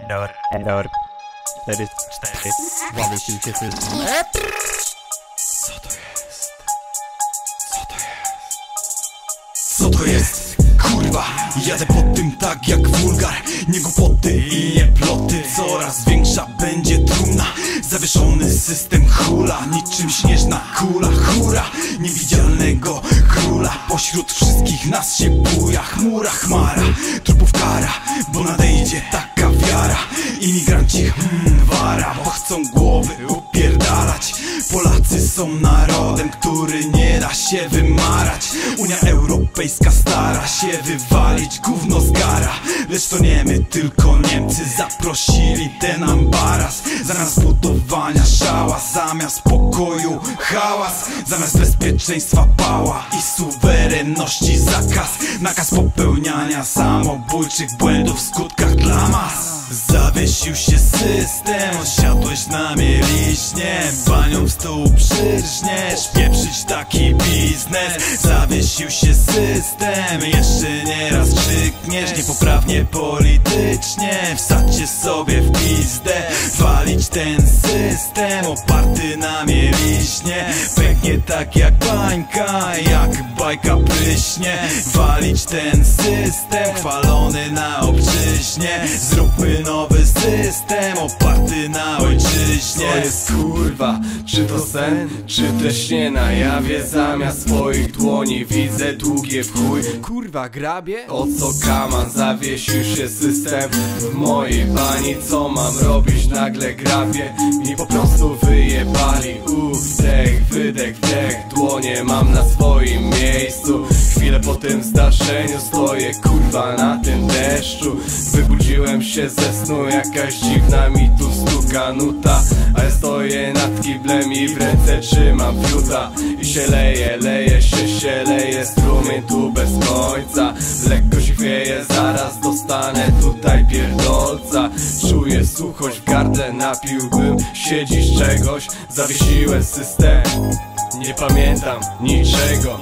Error, error. 4, 4. Zamyślił się system. Co to jest? Co to jest? Co to jest? Kurwa, jadę po tym tak jak wulgar Nie głupoty i nie ploty Coraz większa będzie trumna Zawieszony system hula Niczym śnieżna kula Hura, niewidzialnego króla Pośród wszystkich nas się buja Chmura, chmara, trupów Wara Bo chcą głowy upierdalać. Polacy są narodem, który nie da się wymarać. Unia Europejska stara się wywalić gówno z gara. Lecz to nie my, tylko Niemcy zaprosili ten ambaras. Zamiast budowania szałas, zamiast pokoju hałas. Zamiast bezpieczeństwa pała i suwerenności zakaz. Nakaz popełniania samobójczych błędów w skutkach dla mas Zawiesił się system, osiadłeś na mieliśnie Panią w stół przyrżniesz, pieprzyć taki biznes. Zawiesił się system, jeszcze nie raz krzykniesz Niepoprawnie politycznie, wsadźcie sobie w pizdę Walić ten system, oparty na mieliśnie Pęknie tak jak bańka, jak bajka pryśnie. Walić ten system, chwalony na obczyźnie system, oparty na ojczyźnie. To jest kurwa, czy to sen, czy też nie na jawie Zamiast swoich dłoni widzę długie w chuj. Kurwa grabie? O co kaman, zawiesił się system W mojej bani, co mam robić, nagle grabie Mi po prostu wyjebali. Uff, wdech, wydech, wdech Dłonie mam na swoim miejscu tym zdarzeniu stoję kurwa na tym deszczu. Wybudziłem się ze snu, jakaś dziwna mi tu stuka nuta. A ja stoję nad kiblem i w ręce trzymam fiuta. I się leje, leje się, się leje strumień tu bez końca. Lekko się chwieje, zaraz dostanę tutaj pierdolca. Czuję suchość w gardle, napiłbym siedzisz czegoś. Zawiesiłem system, nie pamiętam niczego